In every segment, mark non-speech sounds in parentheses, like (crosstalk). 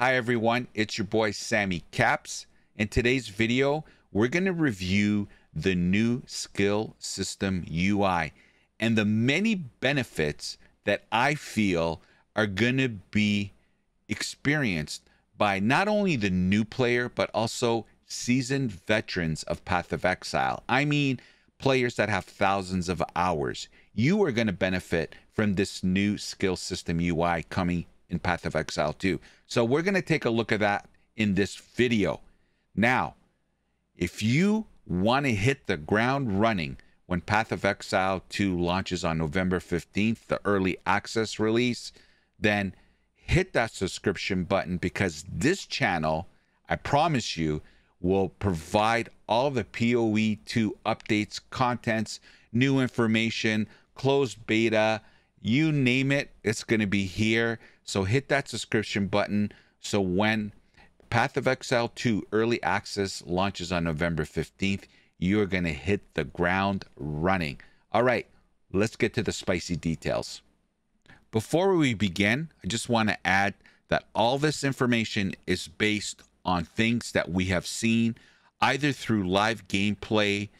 Hi everyone, it's your boy SamyCaps. In today's video, we're going to review the new skill system UI and the many benefits that I feel are going to be experienced by not only the new player, but also seasoned veterans of Path of Exile. I mean, players that have thousands of hours. You are going to benefit from this new skill system UI coming in Path of Exile 2. So we're going to take a look at that in this video. Now, if you want to hit the ground running when Path of Exile 2 launches on November 15th, the early access release, then hit that subscription button because this channel, I promise you, will provide all the PoE 2 updates, contents, new information, closed beta, you name it, it's going to be here. So hit that subscription button. So when Path of Exile 2 early access launches on November 15th, you're going to hit the ground running. All right, let's get to the spicy details. Before we begin, I just want to add that all this information is based on things that we have seen either through live gameplay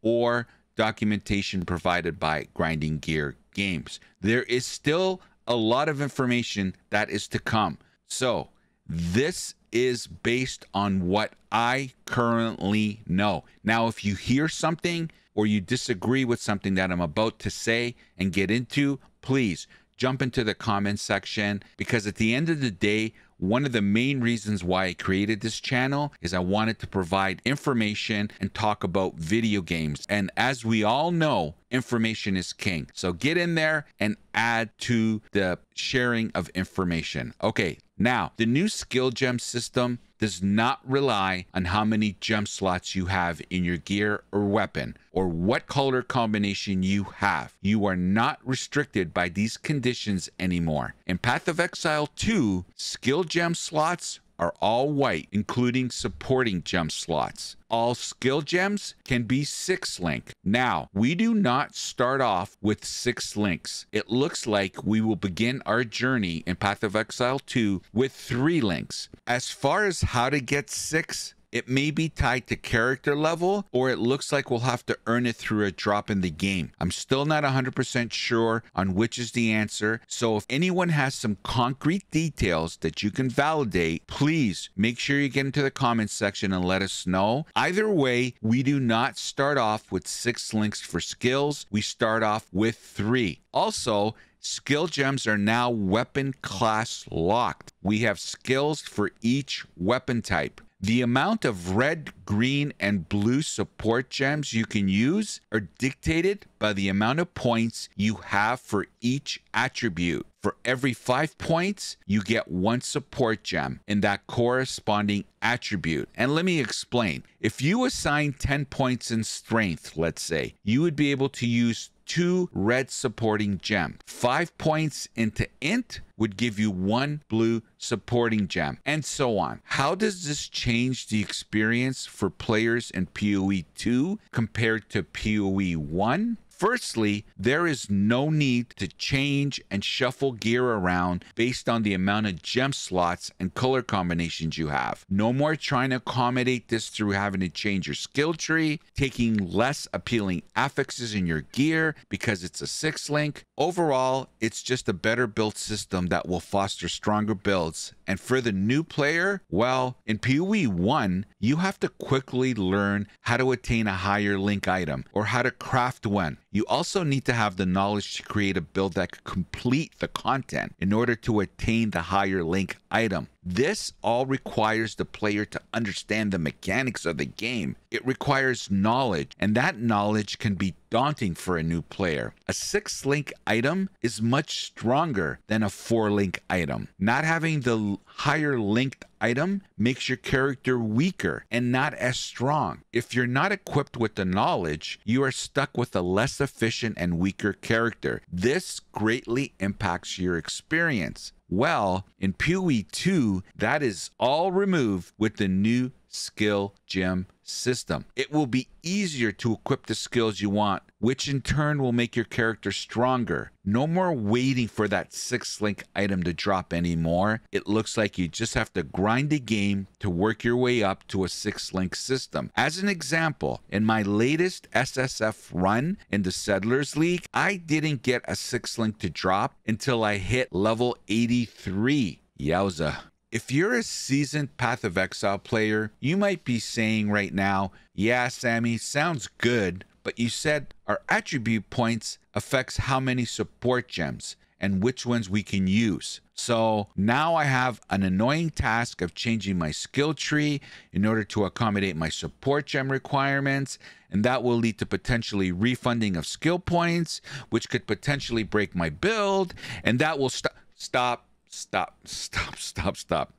or documentation provided by Grinding Gear Games. There is still a lot of information that is to come. So, this is based on what I currently know. Now, if you hear something or you disagree with something that I'm about to say and get into, please jump into the comment section because at the end of the day, one of the main reasons why I created this channel is I wanted to provide information and talk about video games. And as we all know, information is king. So get in there and add to the sharing of information. Okay, now the new skill gem system does not rely on how many gem slots you have in your gear or weapon or what color combination you have. You are not restricted by these conditions anymore. In Path of Exile 2, skill gem slots are all white, including supporting gem slots. All skill gems can be six link. Now, we do not start off with six links. It looks like we will begin our journey in Path of Exile 2 with three links. As far as how to get six, it may be tied to character level, or it looks like we'll have to earn it through a drop in the game. I'm still not 100% sure on which is the answer, so if anyone has some concrete details that you can validate, please make sure you get into the comments section and let us know. Either way, we do not start off with six links for skills, we start off with three. Also, Skill gems are now weapon class locked. We have skills for each weapon type. The amount of red, green, and blue support gems you can use are dictated by the amount of points you have for each attribute. For every five points, you get one support gem in that corresponding attribute. And let me explain. If you assign 10 points in strength, let's say, you would be able to use two red supporting gem. Five points into int would give you one blue supporting gem, and so on. How does this change the experience for players in PoE 2 compared to PoE 1? Firstly, there is no need to change and shuffle gear around based on the amount of gem slots and color combinations you have. No more trying to accommodate this through having to change your skill tree, taking less appealing affixes in your gear because it's a six link. Overall, it's just a better built system that will foster stronger builds. And for the new player, well, in PoE 1, you have to quickly learn how to attain a higher link item or how to craft one. You also need to have the knowledge to create a build that could complete the content in order to attain the higher link item. This all requires the player to understand the mechanics of the game. It requires knowledge, and that knowledge can be daunting for a new player. A six link item is much stronger than a four link item. Not having the higher linked item makes your character weaker and not as strong. If you're not equipped with the knowledge, you are stuck with a less efficient and weaker character. This greatly impacts your experience. Well, in PoE 2, that is all removed with the new skill gem system. It will be easier to equip the skills you want, which in turn will make your character stronger. No more waiting for that six link item to drop anymore. It looks like you just have to grind the game to work your way up to a six link system. As an example, in my latest SSF run in the Settlers League, I didn't get a six link to drop until I hit level 83. Yowza. If you're a seasoned Path of Exile player, you might be saying right now, yeah, Sammy, sounds good, but you said our attribute points affects how many support gems and which ones we can use. So now I have an annoying task of changing my skill tree in order to accommodate my support gem requirements, and that will lead to potentially refunding of skill points, which could potentially break my build, and that will stop stop stop, (laughs) stop, stop, stop.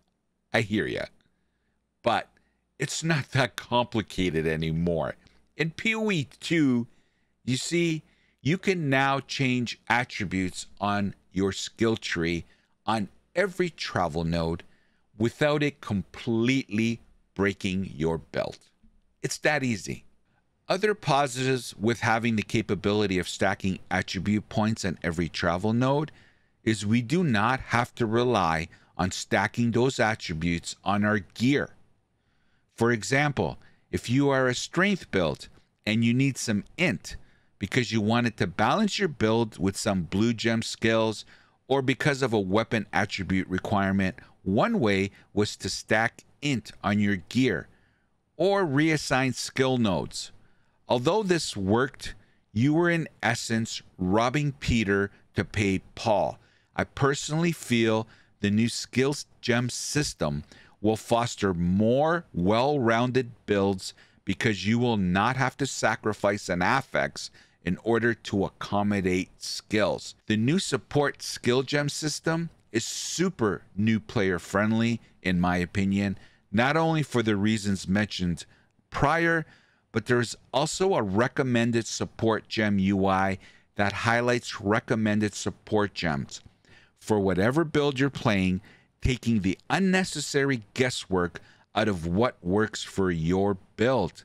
I hear you. But it's not that complicated anymore. In PoE 2, you see, you can now change attributes on your skill tree on every travel node without it completely breaking your belt. It's that easy. Other positives with having the capability of stacking attribute points on every travel node is we do not have to rely on stacking those attributes on our gear. For example, if you are a strength build and you need some int because you wanted to balance your build with some blue gem skills or because of a weapon attribute requirement, one way was to stack int on your gear or reassign skill nodes. Although this worked, you were in essence robbing Peter to pay Paul I personally feel the new skills gem system will foster more well rounded builds because you will not have to sacrifice an affix in order to accommodate skills. The new support skill gem system is super new player friendly, in my opinion, not only for the reasons mentioned prior, but there's also a recommended support gem UI that highlights recommended support gems for whatever build you're playing, taking the unnecessary guesswork out of what works for your build.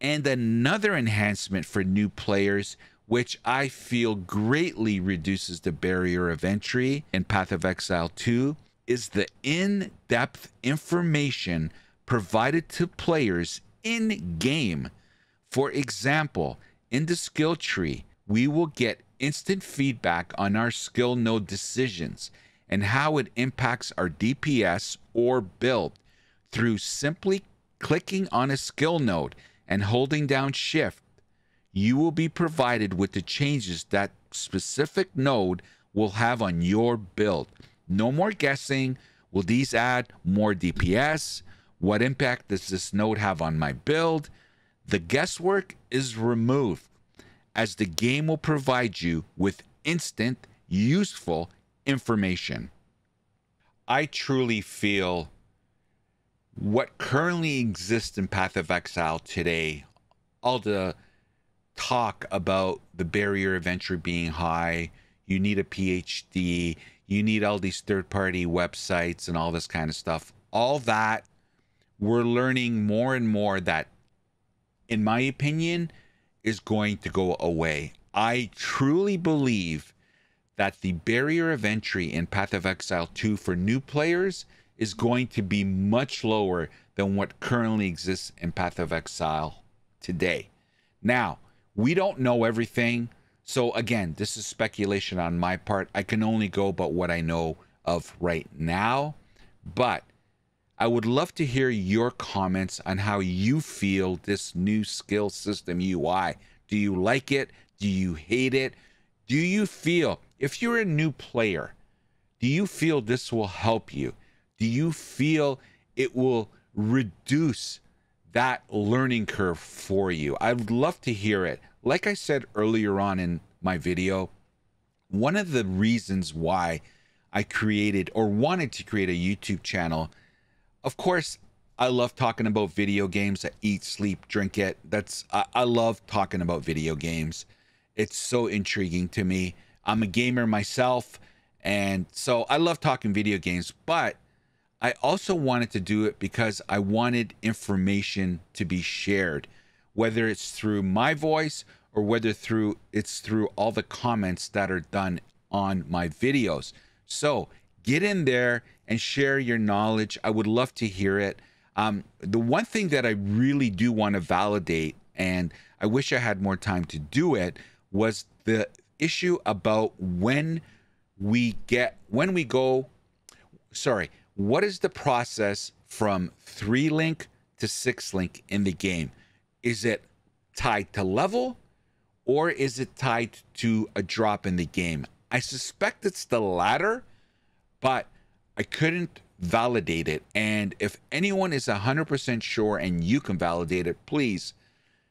And another enhancement for new players, which I feel greatly reduces the barrier of entry in Path of Exile 2, is the in depth information provided to players in game. For example, in the skill tree, we will get instant feedback on our skill node decisions and how it impacts our DPS or build through simply clicking on a skill node and holding down shift. You will be provided with the changes that specific node will have on your build. No more guessing will these add more DPS what impact does this node have on my build? The guesswork is removed as the game will provide you with instant, useful information. I truly feel what currently exists in Path of Exile today, all the talk about the barrier of entry being high, you need a PhD, you need all these third party websites and all this kind of stuff. All that, we're learning more and more that, in my opinion, is going to go away. I truly believe that the barrier of entry in Path of Exile 2 for new players is going to be much lower than what currently exists in Path of Exile today. Now, we don't know everything. So, again, this is speculation on my part. I can only go about what I know of right now. But I would love to hear your comments on how you feel this new skill system UI. Do you like it? Do you hate it? Do you feel, if you're a new player, do you feel this will help you? Do you feel it will reduce that learning curve for you? I would love to hear it. Like I said earlier on in my video, one of the reasons why I created or wanted to create a YouTube channel of course, I love talking about video games. I eat, sleep, drink it. That's I, I love talking about video games. It's so intriguing to me. I'm a gamer myself, and so I love talking video games. But I also wanted to do it because I wanted information to be shared, whether it's through my voice or whether through it's through all the comments that are done on my videos. So get in there and share your knowledge. I would love to hear it. Um, the one thing that I really do want to validate, and I wish I had more time to do it, was the issue about when we get when we go sorry what is the process from three link to six link in the game is it tied to level or is it tied to a drop in the game i suspect it's the latter but i couldn't validate it and if anyone is 100% sure and you can validate it please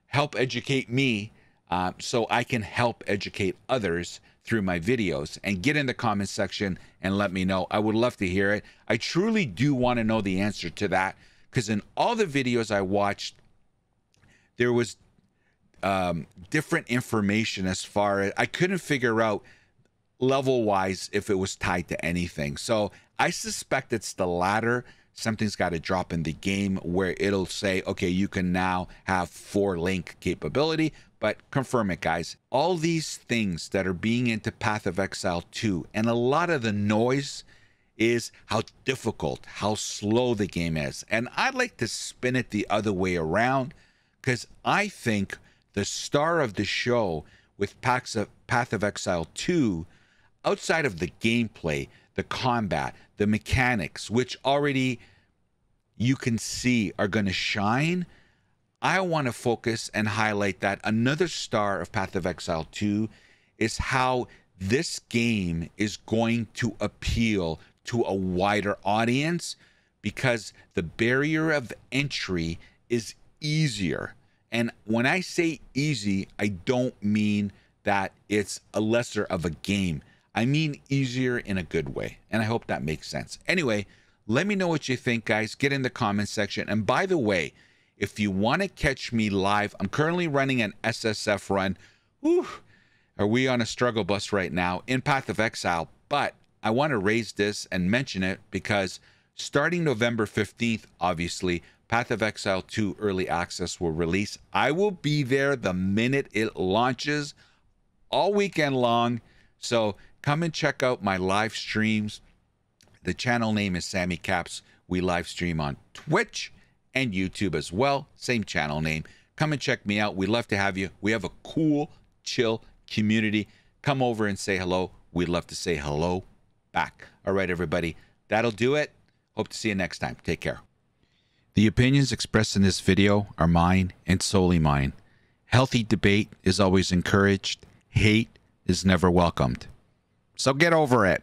help educate me uh, so I can help educate others through my videos and get in the comments section and let me know. I would love to hear it. I truly do want to know the answer to that because in all the videos I watched, there was um, different information as far as I couldn't figure out level wise if it was tied to anything. So I suspect it's the latter something's got to drop in the game where it'll say, okay, you can now have four link capability, but confirm it, guys. All these things that are being into Path of Exile 2, and a lot of the noise is how difficult, how slow the game is. And I'd like to spin it the other way around because I think the star of the show with Path of Exile 2, outside of the gameplay, the combat, the mechanics, which already you can see are going to shine. I want to focus and highlight that another star of Path of Exile 2 is how this game is going to appeal to a wider audience because the barrier of entry is easier. And when I say easy, I don't mean that it's a lesser of a game. I mean easier in a good way. And I hope that makes sense. Anyway, let me know what you think, guys. Get in the comment section. And by the way, if you want to catch me live, I'm currently running an SSF run. Whew, are we on a struggle bus right now in Path of Exile? But I want to raise this and mention it because starting November 15th, obviously, Path of Exile 2 Early Access will release. I will be there the minute it launches all weekend long. So Come and check out my live streams. The channel name is SamyCaps. We live stream on Twitch and YouTube as well. Same channel name. Come and check me out. We'd love to have you. We have a cool, chill community. Come over and say hello. We'd love to say hello back. All right, everybody. That'll do it. Hope to see you next time. Take care. The opinions expressed in this video are mine and solely mine. Healthy debate is always encouraged. Hate is never welcomed. So get over it.